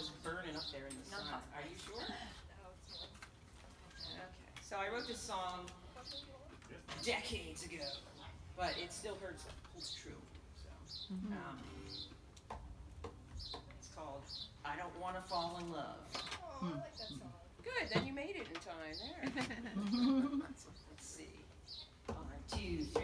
is burning up there in the sun. Are you sure? Okay. So I wrote this song decades ago, but it still hurts, It's true. So, mm-hmm. um, it's called I Don't Want to Fall in Love. Oh, I like that song. Hmm. Good, then you made it in time there. Let's see. One, two, three.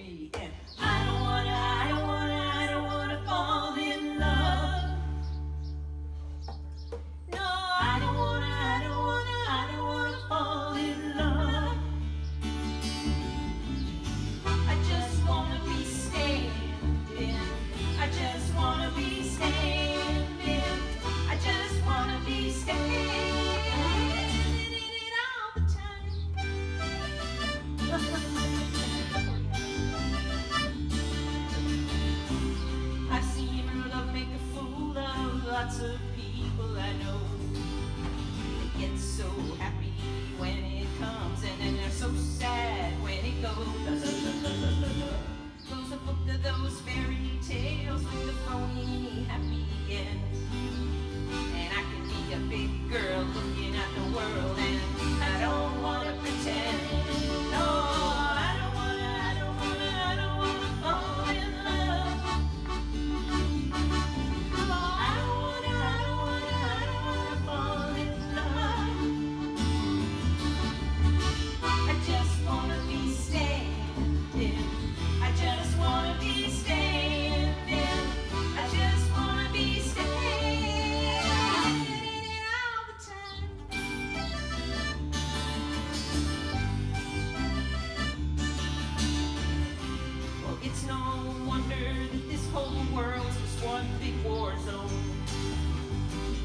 It's no wonder that this whole world's just one big war zone.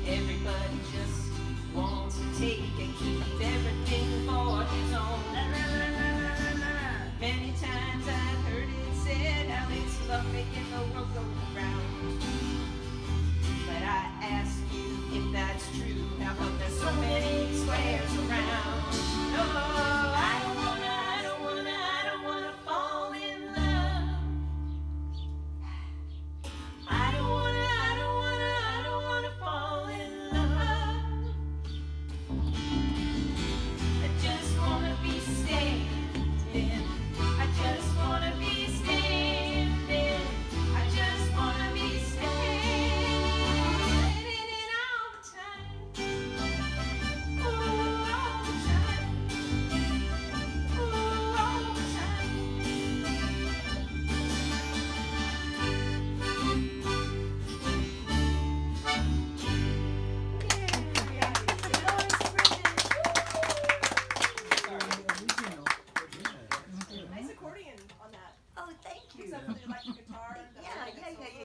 Everybody just wants to take a key.